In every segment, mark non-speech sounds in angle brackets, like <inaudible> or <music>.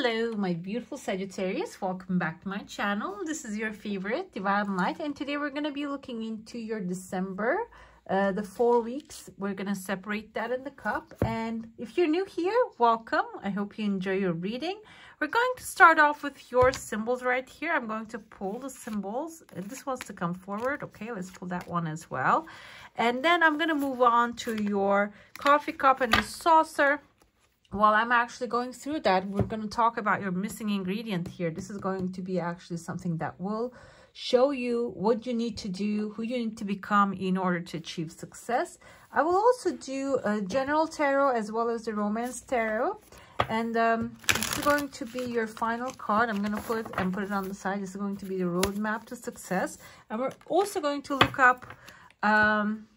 Hello, my beautiful Sagittarius. Welcome back to my channel. This is your favorite Divine Light, and today we're going to be looking into your December, uh, the four weeks. We're going to separate that in the cup. And if you're new here, welcome. I hope you enjoy your reading. We're going to start off with your symbols right here. I'm going to pull the symbols. This wants to come forward. Okay, let's pull that one as well. And then I'm going to move on to your coffee cup and the saucer while I'm actually going through that, we're going to talk about your missing ingredient here. This is going to be actually something that will show you what you need to do, who you need to become in order to achieve success. I will also do a general tarot as well as the romance tarot. And um, this is going to be your final card. I'm going to put it and put it on the side. This is going to be the roadmap to success. And we're also going to look up... Um,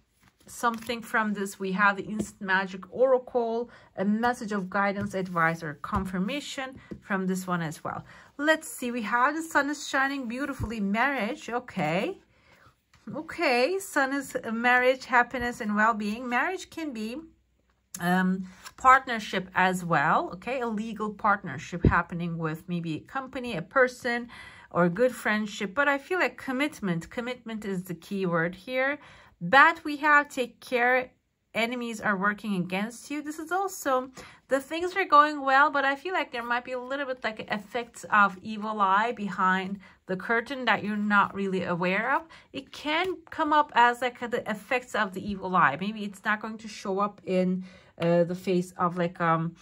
something from this. We have the Instant Magic Oracle, a message of guidance, advice, or confirmation from this one as well. Let's see. We have the sun is shining beautifully. Marriage. Okay. Okay. Sun is marriage, happiness, and well-being. Marriage can be um, partnership as well. Okay. A legal partnership happening with maybe a company, a person, or good friendship. But I feel like commitment. Commitment is the key word here but we have take care enemies are working against you. This is also, the things are going well, but I feel like there might be a little bit like effects of evil eye behind the curtain that you're not really aware of. It can come up as like the effects of the evil eye. Maybe it's not going to show up in uh, the face of like um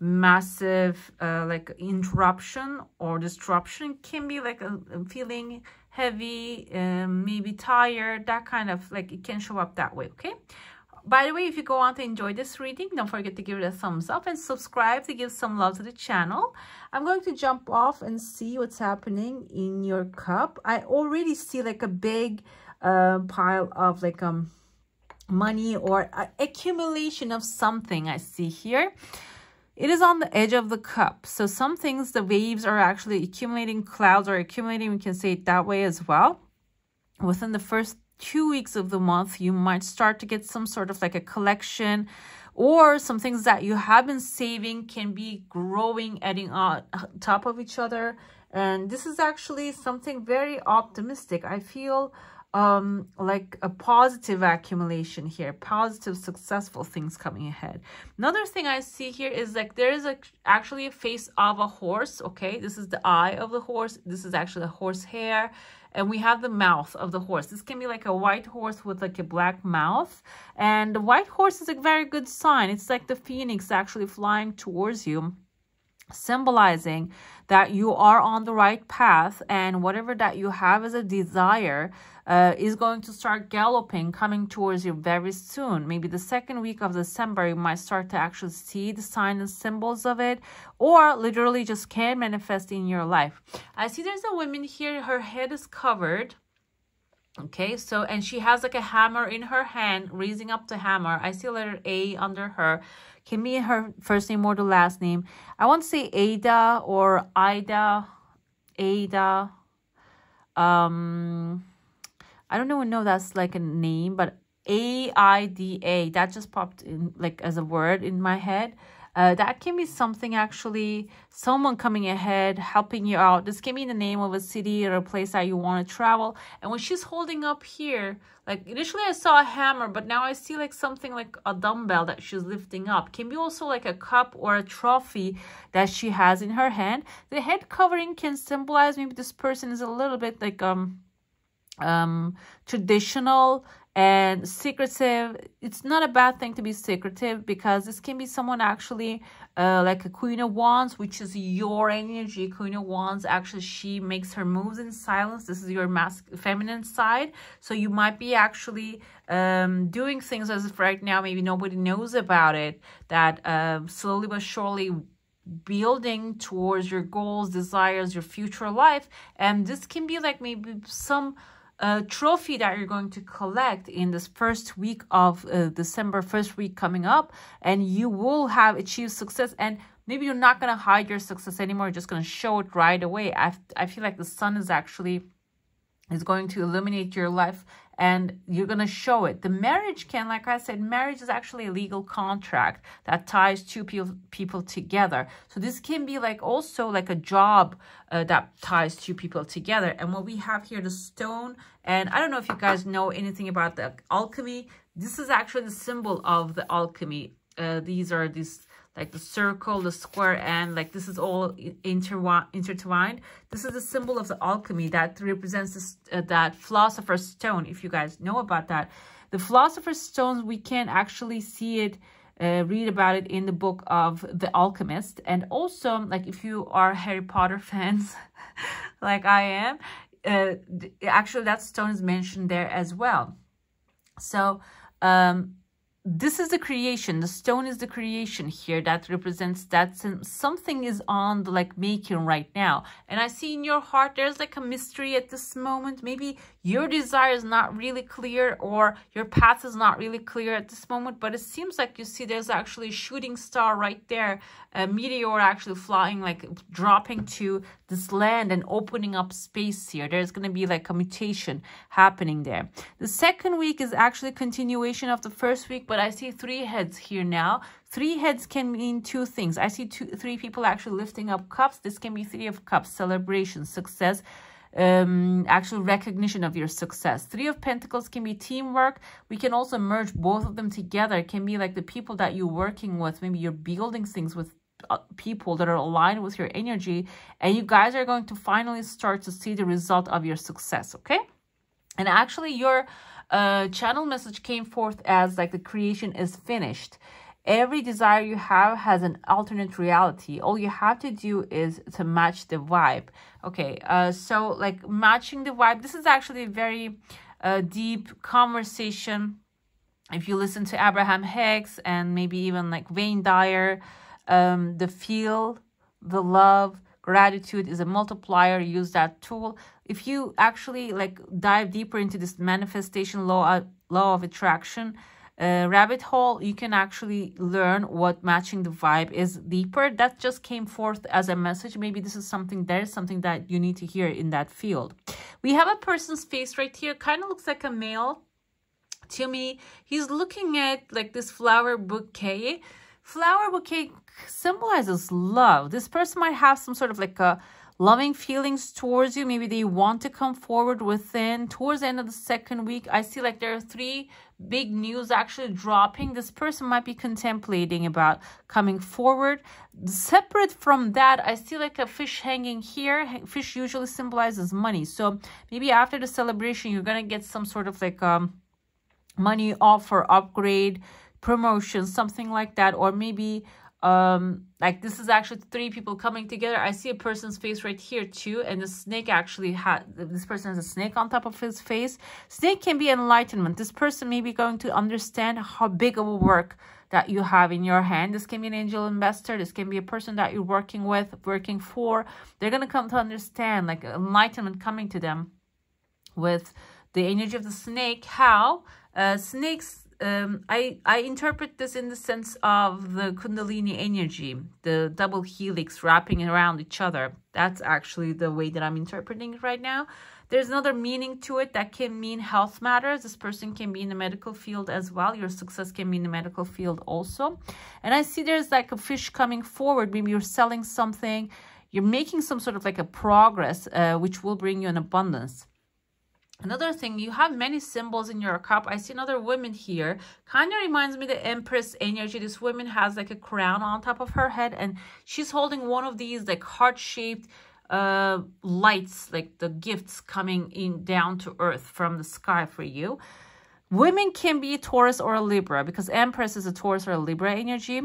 massive uh, like interruption or disruption. Can be like a feeling heavy, um, maybe tired, that kind of like it can show up that way, okay? By the way, if you go on to enjoy this reading, don't forget to give it a thumbs up and subscribe to give some love to the channel. I'm going to jump off and see what's happening in your cup. I already see like a big uh, pile of like um money or accumulation of something I see here. It is on the edge of the cup. So some things, the waves are actually accumulating, clouds are accumulating. We can say it that way as well. Within the first two weeks of the month, you might start to get some sort of like a collection or some things that you have been saving can be growing, adding on top of each other. And this is actually something very optimistic. I feel um like a positive accumulation here positive successful things coming ahead. Another thing i see here is like there is a, actually a face of a horse okay? This is the eye of the horse. This is actually the horse hair. And we have the mouth of the horse. This can be like a white horse with like a black mouth. And the white horse is a very good sign. It's like the phoenix actually flying towards you symbolizing that you are on the right path and whatever that you have as a desire uh, is going to start galloping coming towards you very soon. Maybe the second week of december you might start to actually see the signs and symbols of it or literally just can manifest in your life. I see there's a woman here her head is covered. Okay so and she has like a hammer in her hand raising up the hammer. I see letter a under her can be her first name or the last name. I want to say Ada or Ida, Ada. Um, I don't even know that's like a name, but A-I-D-A. That just popped in like as a word in my head. Uh, that can be something actually, someone coming ahead, helping you out. This can be the name of a city or a place that you want to travel. And when she's holding up here, like initially I saw a hammer, but now I see like something like a dumbbell that she's lifting up. Can be also like a cup or a trophy that she has in her hand. The head covering can symbolize maybe this person is a little bit like um um traditional and secretive it's not a bad thing to be secretive because this can be someone actually uh, like a queen of wands which is your energy. Queen of wands actually she makes her moves in silence. This is your mask feminine side. So you might be actually um, doing things as if right now. Maybe nobody knows about it. That uh, slowly but surely building towards your goals desires your future life. And this can be like maybe some a trophy that you're going to collect in this first week of uh, December, first week coming up, and you will have achieved success. And maybe you're not going to hide your success anymore. You're just going to show it right away. I, I feel like the sun is actually is going to illuminate your life and you're going to show it. The marriage can, like I said, marriage is actually a legal contract that ties two people, people together. So this can be like also like a job uh, that ties two people together. And what we have here, the stone, and I don't know if you guys know anything about the alchemy. This is actually the symbol of the alchemy. Uh, these are these like the circle, the square, and like this is all intertwined. This is the symbol of the alchemy that represents this, uh, that philosopher's stone, if you guys know about that. The philosopher's stones, we can actually see it, uh, read about it in the book of The Alchemist. And also, like if you are Harry Potter <laughs> fans, like I am, uh, actually that stone is mentioned there as well. So, um, this is the creation the stone is the creation here that represents that something is on the like making right now. And i see in your heart there's like a mystery at this moment. Maybe your desire is not really clear or your path is not really clear at this moment but it seems like you see there's actually a shooting star right there a meteor actually flying like dropping to this land and opening up space here there's going to be like a mutation happening there the second week is actually continuation of the first week but i see three heads here now three heads can mean two things i see two three people actually lifting up cups this can be three of cups celebration success um, actual recognition of your success. Three of Pentacles can be teamwork. We can also merge both of them together. It can be like the people that you're working with. Maybe you're building things with people that are aligned with your energy and you guys are going to finally start to see the result of your success okay? And actually your uh, channel message came forth as like the creation is finished. Every desire you have has an alternate reality. All you have to do is to match the vibe. Okay uh so like matching the vibe this is actually a very uh, deep conversation. If you listen to abraham hicks and maybe even like wayne dyer um, the feel, the love, gratitude is a multiplier. Use that tool. If you actually like dive deeper into this manifestation law, uh, law of attraction, uh, rabbit hole, you can actually learn what matching the vibe is deeper. That just came forth as a message. Maybe this is something, there is something that you need to hear in that field. We have a person's face right here. Kind of looks like a male to me. He's looking at like this flower bouquet Flower bouquet symbolizes love. This person might have some sort of like a loving feelings towards you. Maybe they want to come forward within. Towards the end of the second week, I see like there are three big news actually dropping. This person might be contemplating about coming forward. Separate from that, I see like a fish hanging here. Fish usually symbolizes money. So maybe after the celebration, you're going to get some sort of like um money offer, upgrade, promotion, something like that. Or maybe um like this is actually three people coming together. I see a person's face right here too and the snake actually had this person has a snake on top of his face. Snake can be enlightenment. This person may be going to understand how big of a work that you have in your hand. This can be an angel investor. This can be a person that you're working with working for. They're going to come to understand like enlightenment coming to them with the energy of the snake. How? Uh snakes um, I, I interpret this in the sense of the Kundalini energy, the double helix wrapping around each other. That's actually the way that I'm interpreting it right now. There's another meaning to it that can mean health matters. This person can be in the medical field as well. Your success can be in the medical field also. And I see there's like a fish coming forward. Maybe you're selling something. You're making some sort of like a progress, uh, which will bring you an abundance. Another thing, you have many symbols in your cup. I see another woman here. Kind of reminds me the Empress energy. This woman has like a crown on top of her head and she's holding one of these like heart-shaped uh, lights, like the gifts coming in down to earth from the sky for you. Women can be Taurus or a Libra because Empress is a Taurus or a Libra energy.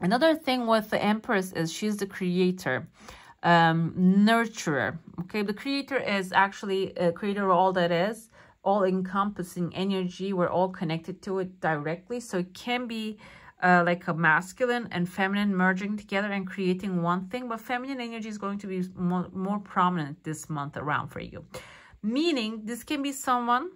Another thing with the Empress is she's the creator um, nurturer. Okay, the creator is actually a creator all that is, all encompassing energy. We're all connected to it directly. So it can be uh, like a masculine and feminine merging together and creating one thing. But feminine energy is going to be more, more prominent this month around for you. Meaning this can be someone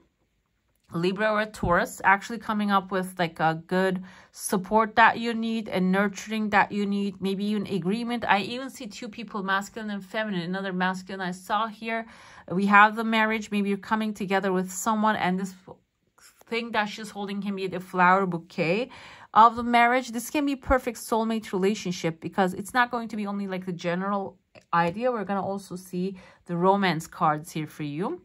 Libra or Taurus actually coming up with like a good support that you need and nurturing that you need, maybe even agreement. I even see two people, masculine and feminine, another masculine I saw here. We have the marriage, maybe you're coming together with someone and this thing that she's holding can be the flower bouquet of the marriage. This can be perfect soulmate relationship because it's not going to be only like the general idea. We're going to also see the romance cards here for you.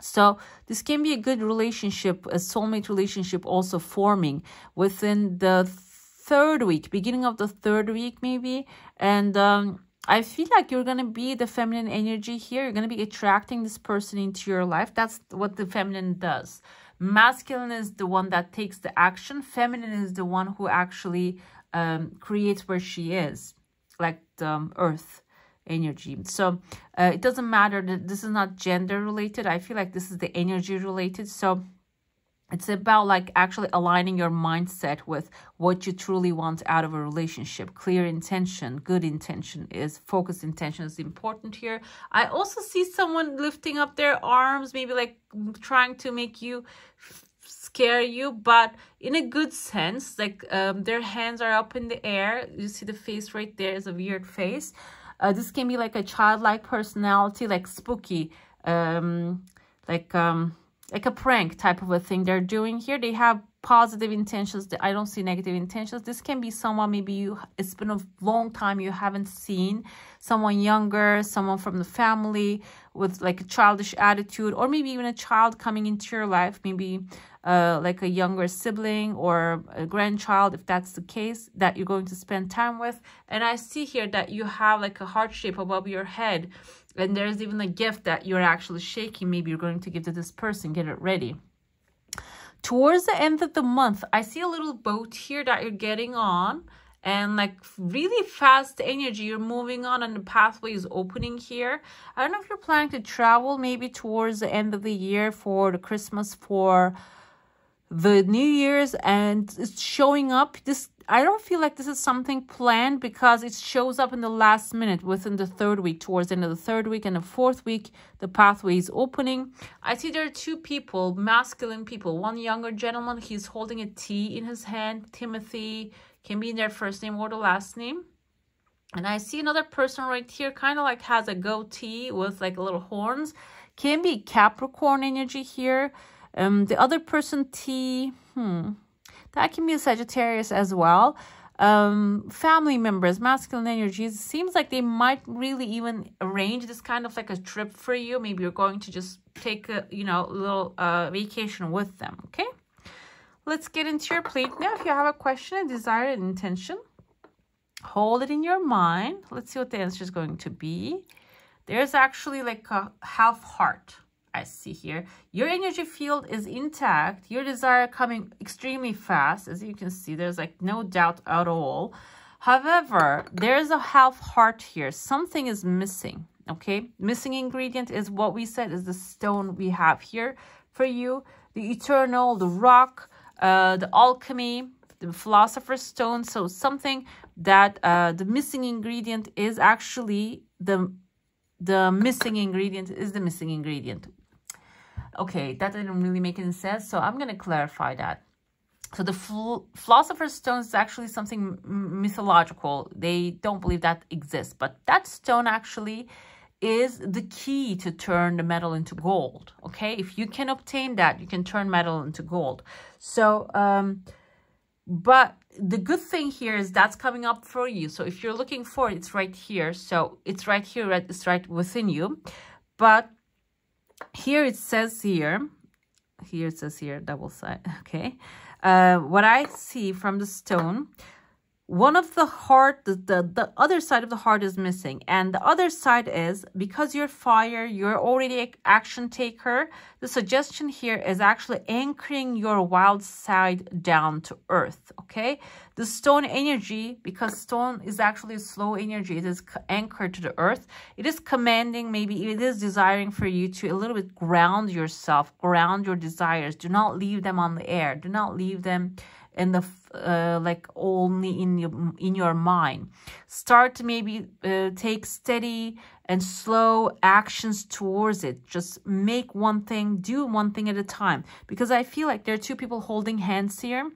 So this can be a good relationship, a soulmate relationship also forming within the third week, beginning of the third week maybe. And um, I feel like you're going to be the feminine energy here. You're going to be attracting this person into your life. That's what the feminine does. Masculine is the one that takes the action. Feminine is the one who actually um, creates where she is, like the um, earth energy. So uh, it doesn't matter that this is not gender related. I feel like this is the energy related. So it's about like actually aligning your mindset with what you truly want out of a relationship. Clear intention, good intention is focused intention is important here. I also see someone lifting up their arms, maybe like trying to make you scare you, but in a good sense, like um, their hands are up in the air. You see the face right there is a weird face. Uh, this can be like a childlike personality, like spooky, um, like um, like a prank type of a thing they're doing here. They have positive intentions. I don't see negative intentions. This can be someone maybe you it's been a long time you haven't seen someone younger, someone from the family with like a childish attitude, or maybe even a child coming into your life, maybe uh, like a younger sibling or a grandchild, if that's the case, that you're going to spend time with. And I see here that you have like a heart shape above your head and there's even a gift that you're actually shaking. Maybe you're going to give to this person. Get it ready. Towards the end of the month, I see a little boat here that you're getting on and like really fast energy. You're moving on and the pathway is opening here. I don't know if you're planning to travel maybe towards the end of the year for the christmas for the new year's and it's showing up this I don't feel like this is something planned because it shows up in the last minute within the third week, towards the end of the third week and the fourth week, the pathway is opening. I see there are two people, masculine people. One younger gentleman, he's holding a T in his hand. Timothy can be in their first name or the last name. And I see another person right here, kind of like has a goatee with like little horns. Can be Capricorn energy here. Um, the other person, T, hmm, that can be a Sagittarius as well. Um, family members, masculine energies, seems like they might really even arrange this kind of like a trip for you. Maybe you're going to just take a, you know, little uh, vacation with them, okay? Let's get into your plate now. If you have a question, a desire, an intention, hold it in your mind. Let's see what the answer is going to be. There's actually like a half heart, I see here. Your energy field is intact. Your desire coming extremely fast. As you can see, there's like no doubt at all. However, there's a half heart here. Something is missing, okay? Missing ingredient is what we said is the stone we have here for you. The eternal, the rock, uh, the alchemy, the philosopher's stone. So something that uh, the missing ingredient is actually the the missing ingredient is the missing ingredient. Okay, that didn't really make any sense. So I'm going to clarify that. So the philosopher's stone is actually something mythological. They don't believe that exists. But that stone actually is the key to turn the metal into gold. Okay, if you can obtain that, you can turn metal into gold. So, um, but the good thing here is that's coming up for you. So if you're looking for it, it's right here. So it's right here, right? it's right within you. But here it says here, here it says here, double side, <laughs> okay. Uh, what I see from the stone, one of the heart, the, the, the other side of the heart is missing. And the other side is, because you're fire, you're already action taker, the suggestion here is actually anchoring your wild side down to earth, okay? The stone energy, because stone is actually a slow energy, it is anchored to the earth. It is commanding, maybe it is desiring for you to a little bit ground yourself, ground your desires. Do not leave them on the air. Do not leave them in the uh, like only in your in your mind. Start to maybe uh, take steady and slow actions towards it. Just make one thing do one thing at a time. Because i feel like there are two people holding hands here.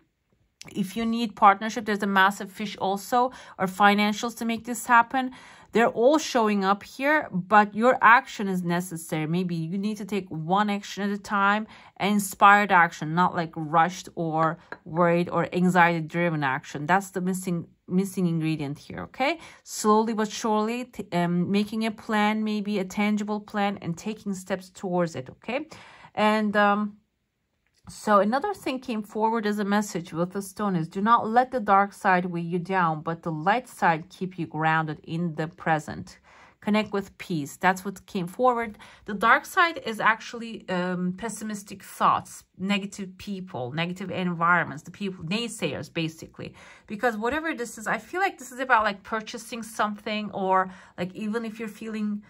If you need partnership there's a massive fish also or financials to make this happen they're all showing up here, but your action is necessary. Maybe you need to take one action at a time, inspired action, not like rushed or worried or anxiety driven action. That's the missing missing ingredient here okay slowly but surely um, making a plan maybe a tangible plan and taking steps towards it okay and um so another thing came forward as a message with the stone is do not let the dark side weigh you down, but the light side keep you grounded in the present. Connect with peace. That's what came forward. The dark side is actually um, pessimistic thoughts, negative people, negative environments, the people, naysayers, basically. Because whatever this is, I feel like this is about like purchasing something or like even if you're feeling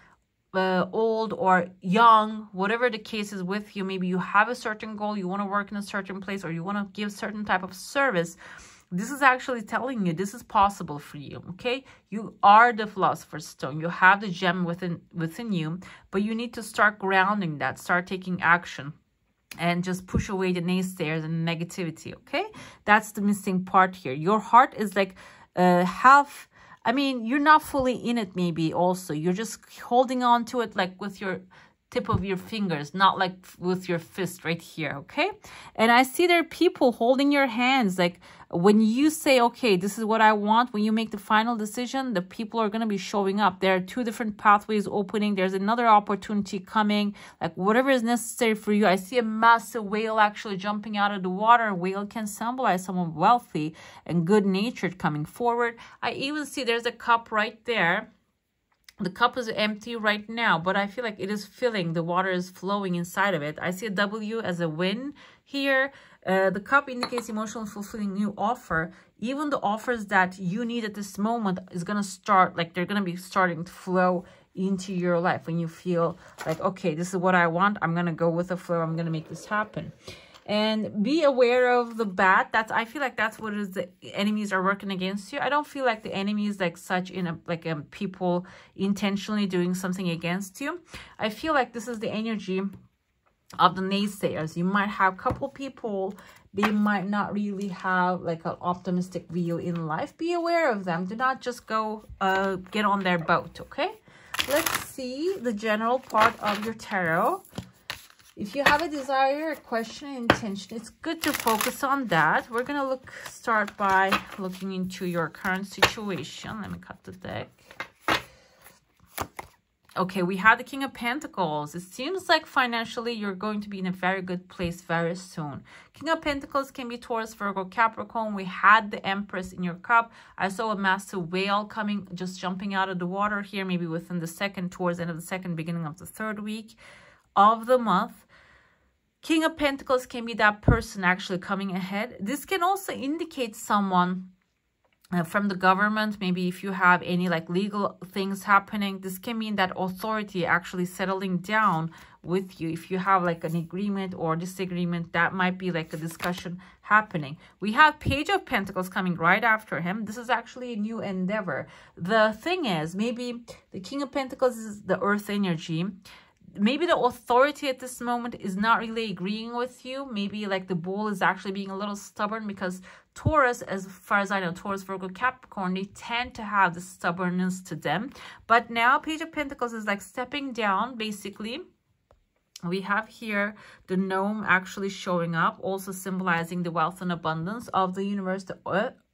uh, old or young, whatever the case is with you, maybe you have a certain goal, you want to work in a certain place, or you want to give certain type of service, this is actually telling you this is possible for you, okay? You are the philosopher's stone. You have the gem within within you, but you need to start grounding that, start taking action and just push away the naysayers and negativity, okay? That's the missing part here. Your heart is like uh, half I mean, you're not fully in it maybe also. You're just holding on to it like with your tip of your fingers, not like with your fist right here, okay? And I see there are people holding your hands. Like when you say, okay, this is what I want, when you make the final decision, the people are going to be showing up. There are two different pathways opening. There's another opportunity coming, like whatever is necessary for you. I see a massive whale actually jumping out of the water. A whale can symbolize someone wealthy and good-natured coming forward. I even see there's a cup right there the cup is empty right now, but I feel like it is filling. The water is flowing inside of it. I see a W as a win here. Uh, the cup indicates emotional fulfilling new offer. Even the offers that you need at this moment is going to start, like they're going to be starting to flow into your life when you feel like, okay, this is what I want. I'm going to go with the flow. I'm going to make this happen and be aware of the bad that's i feel like that's what is the enemies are working against you i don't feel like the enemy is like such in a like um, people intentionally doing something against you i feel like this is the energy of the naysayers you might have a couple people they might not really have like an optimistic view in life be aware of them do not just go uh get on their boat okay let's see the general part of your tarot if you have a desire, a question, intention, it's good to focus on that. We're going to look start by looking into your current situation. Let me cut the deck. Okay, we have the King of Pentacles. It seems like financially you're going to be in a very good place very soon. King of Pentacles can be Taurus, Virgo, Capricorn. We had the Empress in your cup. I saw a massive whale coming, just jumping out of the water here, maybe within the second, towards the end of the second, beginning of the third week of the month. King of Pentacles can be that person actually coming ahead. This can also indicate someone uh, from the government. Maybe if you have any like legal things happening, this can mean that authority actually settling down with you. If you have like an agreement or disagreement, that might be like a discussion happening. We have Page of Pentacles coming right after him. This is actually a new endeavor. The thing is, maybe the King of Pentacles is the earth energy maybe the authority at this moment is not really agreeing with you. Maybe like the bull is actually being a little stubborn because Taurus, as far as I know, Taurus, Virgo, Capricorn, they tend to have the stubbornness to them. But now Page of Pentacles is like stepping down, basically. We have here the gnome actually showing up, also symbolizing the wealth and abundance of the universe, the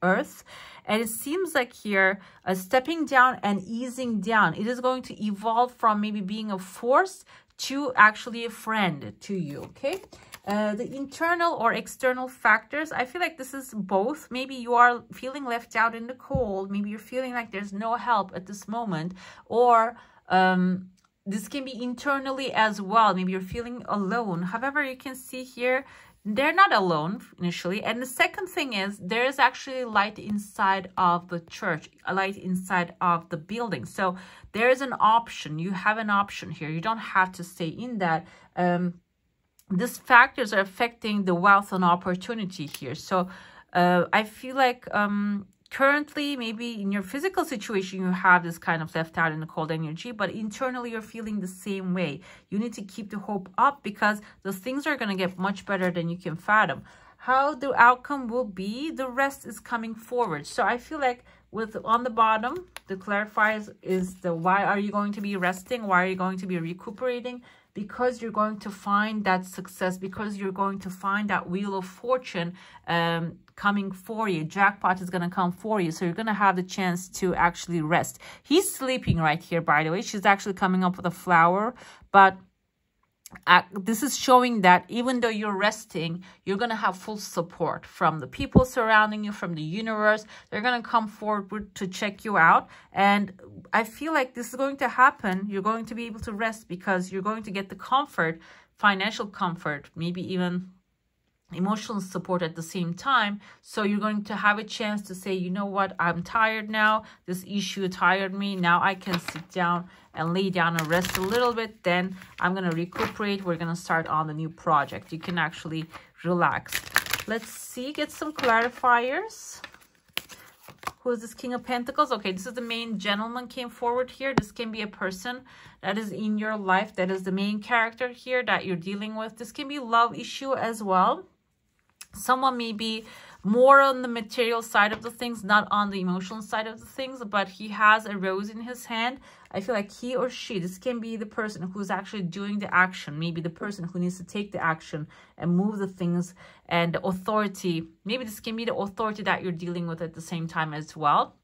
earth. And it seems like here, uh, stepping down and easing down, it is going to evolve from maybe being a force to actually a friend to you, okay? Uh, the internal or external factors, I feel like this is both. Maybe you are feeling left out in the cold. Maybe you're feeling like there's no help at this moment. Or um, this can be internally as well. Maybe you're feeling alone. However, you can see here, they're not alone initially. And the second thing is there is actually light inside of the church, a light inside of the building. So there is an option. You have an option here. You don't have to stay in that. Um, these factors are affecting the wealth and opportunity here. So Uh, I feel like um, currently maybe in your physical situation you have this kind of left out in the cold energy but internally you're feeling the same way. You need to keep the hope up because the things are going to get much better than you can fathom. How the outcome will be the rest is coming forward. So i feel like with on the bottom the clarifiers is the why are you going to be resting? Why are you going to be recuperating because you're going to find that success because you're going to find that wheel of fortune um, coming for you. Jackpot is going to come for you. So you're going to have the chance to actually rest. He's sleeping right here by the way. She's actually coming up with a flower but uh, this is showing that even though you're resting, you're going to have full support from the people surrounding you, from the universe. They're going to come forward to check you out. And I feel like this is going to happen. You're going to be able to rest because you're going to get the comfort, financial comfort, maybe even emotional support at the same time. So you're going to have a chance to say you know what? I'm tired now. This issue tired me. Now i can sit down and lay down and rest a little bit. Then i'm going to recuperate. We're going to start on the new project. You can actually relax. Let's see. Get some clarifiers. Who is this? King of pentacles? Okay this is the main gentleman came forward here. This can be a person that is in your life that is the main character here that you're dealing with. This can be love issue as well Someone may be more on the material side of the things, not on the emotional side of the things, but he has a rose in his hand. I feel like he or she, this can be the person who's actually doing the action, maybe the person who needs to take the action and move the things and the authority. Maybe this can be the authority that you're dealing with at the same time as well.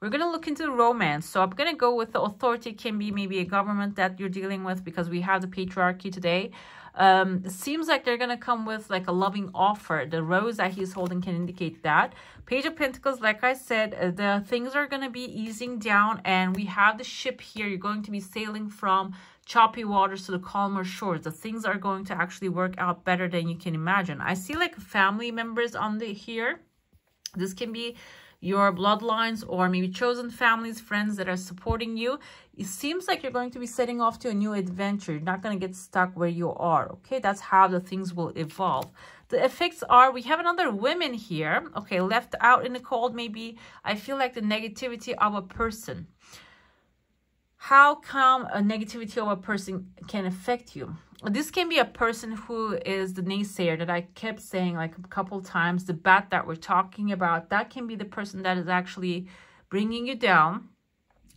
We're going to look into the romance. So I'm going to go with the authority can be maybe a government that you're dealing with because we have the patriarchy today. Um, seems like they're going to come with like a loving offer. The rose that he's holding can indicate that. Page of Pentacles, like I said, uh, the things are going to be easing down and we have the ship here. You're going to be sailing from choppy waters to the calmer shores. The things are going to actually work out better than you can imagine. I see like family members on the here. This can be your bloodlines or maybe chosen families, friends that are supporting you. It seems like you're going to be setting off to a new adventure. You're not going to get stuck where you are, okay? That's how the things will evolve. The effects are, we have another women here, okay, left out in the cold maybe. I feel like the negativity of a person. How come a negativity of a person can affect you? this can be a person who is the naysayer that I kept saying like a couple times, the bat that we're talking about, that can be the person that is actually bringing you down.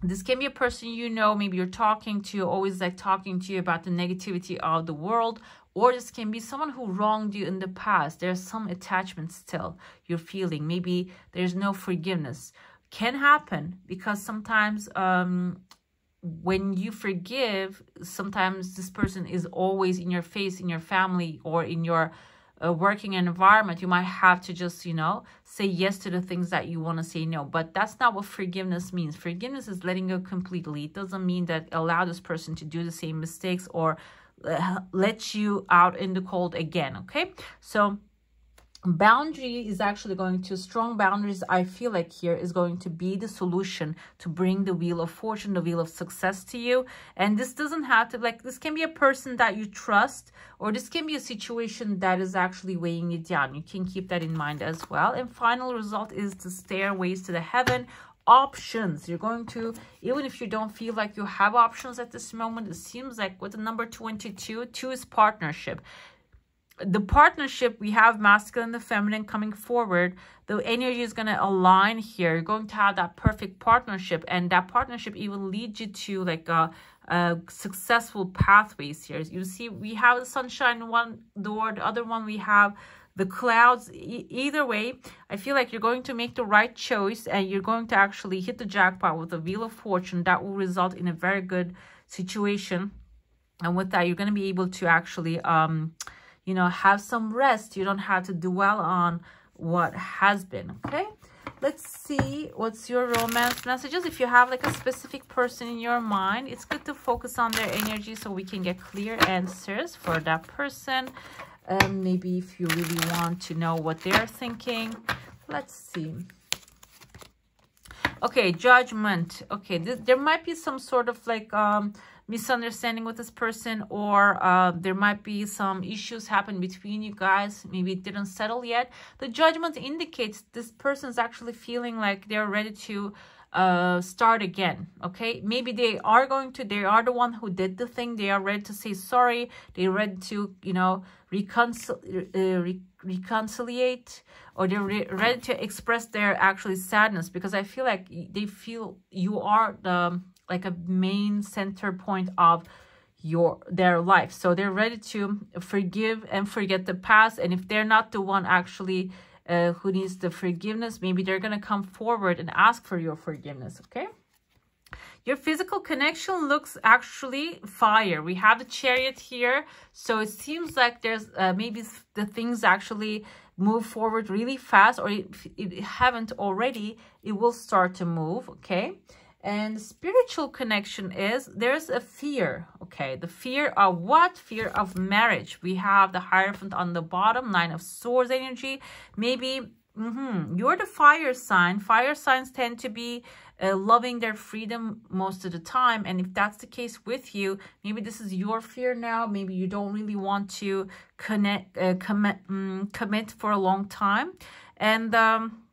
This can be a person you know, maybe you're talking to, always like talking to you about the negativity of the world, or this can be someone who wronged you in the past. There's some attachment still you're feeling. Maybe there's no forgiveness. Can happen because sometimes um, when you forgive, sometimes this person is always in your face, in your family, or in your uh, working environment. You might have to just, you know, say yes to the things that you want to say no. But that's not what forgiveness means. Forgiveness is letting go completely. It doesn't mean that allow this person to do the same mistakes or uh, let you out in the cold again. Okay. So, boundary is actually going to strong boundaries i feel like here is going to be the solution to bring the wheel of fortune the wheel of success to you. And this doesn't have to like this can be a person that you trust or this can be a situation that is actually weighing you down. You can keep that in mind as well. And final result is the stairways to the heaven. Options. You're going to even if you don't feel like you have options at this moment it seems like with the number 22 two is partnership the partnership we have masculine and the feminine coming forward the energy is going to align here. You're going to have that perfect partnership and that partnership even leads you to like a, a successful pathways here. You see we have the sunshine one door the other one we have the clouds. E either way i feel like you're going to make the right choice and you're going to actually hit the jackpot with the wheel of fortune that will result in a very good situation. And with that you're going to be able to actually um you know, have some rest. You don't have to dwell on what has been, okay? Let's see what's your romance messages. If you have like a specific person in your mind, it's good to focus on their energy so we can get clear answers for that person. And maybe if you really want to know what they're thinking. Let's see. Okay, judgment. Okay, th there might be some sort of like um, misunderstanding with this person or uh, there might be some issues happen between you guys. Maybe it didn't settle yet. The judgment indicates this person is actually feeling like they're ready to uh, start again okay? Maybe they are going to they are the one who did the thing. They are ready to say sorry. They're ready to you know reconcil uh, re reconciliate or they're re ready to express their actually sadness because i feel like they feel you are the like a main center point of your their life so they're ready to forgive and forget the past and if they're not the one actually uh, who needs the forgiveness maybe they're going to come forward and ask for your forgiveness okay your physical connection looks actually fire. We have the chariot here. So it seems like there's uh, maybe the things actually move forward really fast or if it haven't already, it will start to move, okay? And spiritual connection is there's a fear, okay? The fear of what? Fear of marriage. We have the Hierophant on the bottom, Nine of Swords energy. Maybe mm -hmm, you're the fire sign. Fire signs tend to be uh, loving their freedom most of the time. And if that's the case with you, maybe this is your fear now. Maybe you don't really want to connect, uh, commit, um, commit for a long time. And, um,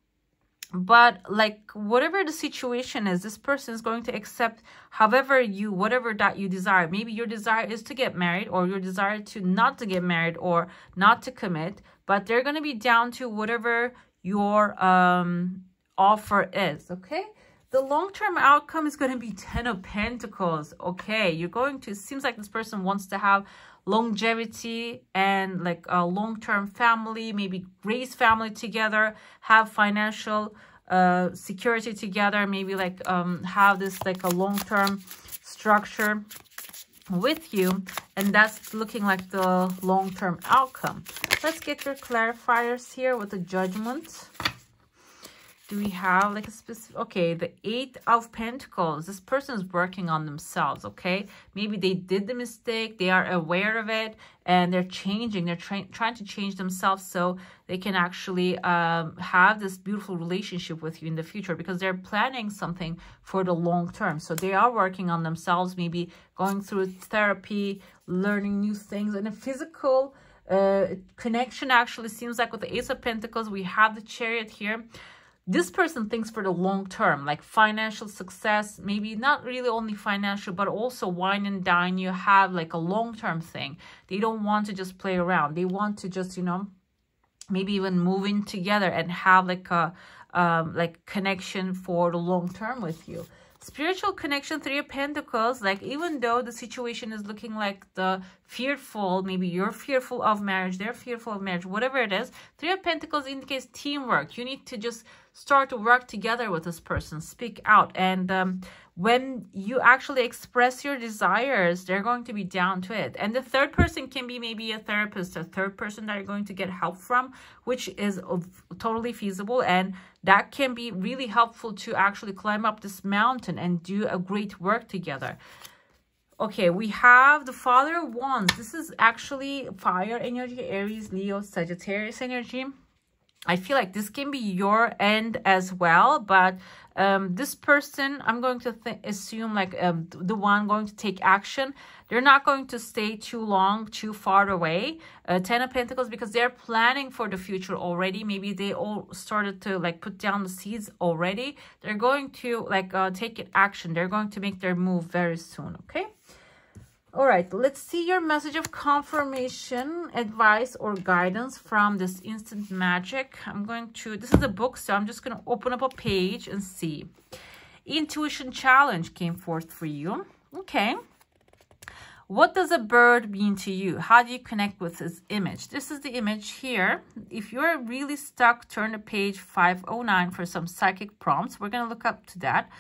but like whatever the situation is this person is going to accept however you whatever that you desire. Maybe your desire is to get married or your desire to not to get married or not to commit but they're going to be down to whatever your um offer is okay? The long-term outcome is going to be ten of pentacles okay? You're going to seems like this person wants to have longevity and like a long-term family, maybe raise family together, have financial uh, security together, maybe like um, have this like a long-term structure with you and that's looking like the long-term outcome. Let's get your clarifiers here with the judgment do we have like a specific okay the eight of pentacles this person is working on themselves okay? Maybe they did the mistake they are aware of it and they're changing they're trying trying to change themselves so they can actually um, have this beautiful relationship with you in the future because they're planning something for the long term. So they are working on themselves maybe going through therapy learning new things and a physical uh, connection actually seems like with the ace of pentacles we have the chariot here this person thinks for the long term, like financial success, maybe not really only financial, but also wine and dine. You have like a long term thing. They don't want to just play around. They want to just, you know, maybe even move in together and have like a um, like connection for the long term with you spiritual connection three of pentacles like even though the situation is looking like the fearful maybe you're fearful of marriage they're fearful of marriage whatever it is three of pentacles indicates teamwork you need to just start to work together with this person speak out and um, when you actually express your desires, they're going to be down to it. And the third person can be maybe a therapist, a third person that you're going to get help from, which is totally feasible. And that can be really helpful to actually climb up this mountain and do a great work together. Okay, we have the Father of Wands. This is actually fire energy, Aries, Leo, Sagittarius energy. I feel like this can be your end as well, but um, this person, I'm going to assume like um, the one going to take action. They're not going to stay too long, too far away. Uh, Ten of Pentacles, because they're planning for the future already. Maybe they all started to like put down the seeds already. They're going to like uh, take it action. They're going to make their move very soon, okay? All right, let's see your message of confirmation, advice, or guidance from this instant magic. I'm going to, this is a book, so I'm just going to open up a page and see. Intuition challenge came forth for you. Okay. What does a bird mean to you? How do you connect with this image? This is the image here. If you're really stuck, turn to page 509 for some psychic prompts. We're going to look up to that.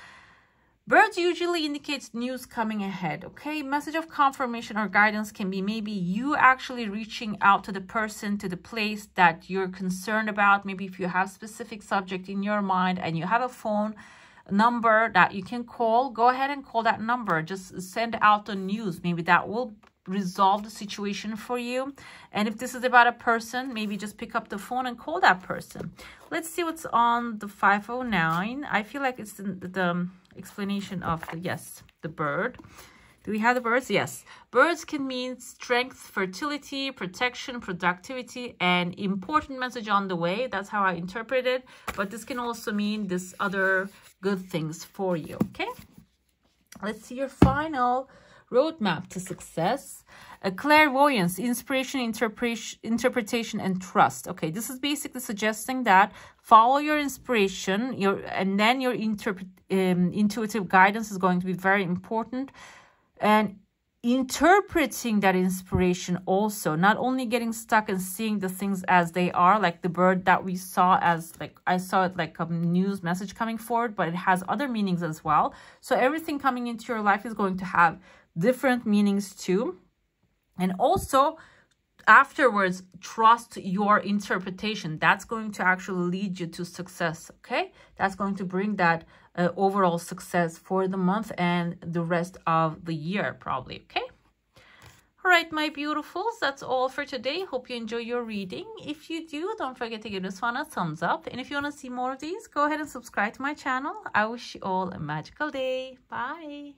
Birds usually indicates news coming ahead, okay? Message of confirmation or guidance can be maybe you actually reaching out to the person, to the place that you're concerned about. Maybe if you have specific subject in your mind and you have a phone number that you can call, go ahead and call that number. Just send out the news. Maybe that will resolve the situation for you. And if this is about a person, maybe just pick up the phone and call that person. Let's see what's on the 509. I feel like it's the, the explanation of the, yes, the bird. Do we have the birds? Yes. Birds can mean strength, fertility, protection, productivity, and important message on the way. That's how I interpret it. But this can also mean this other good things for you, okay? Let's see your final roadmap to success. A clairvoyance, inspiration, interpretation, interpretation, and trust. Okay, this is basically suggesting that follow your inspiration, your and then your interpret, um, intuitive guidance is going to be very important and interpreting that inspiration also not only getting stuck and seeing the things as they are like the bird that we saw as like i saw it like a news message coming forward but it has other meanings as well so everything coming into your life is going to have different meanings too. And also afterwards trust your interpretation. That's going to actually lead you to success okay? That's going to bring that uh, overall success for the month and the rest of the year probably okay? All right my beautifuls that's all for today. Hope you enjoy your reading. If you do don't forget to give this one a thumbs up. And if you want to see more of these go ahead and subscribe to my channel. I wish you all a magical day. Bye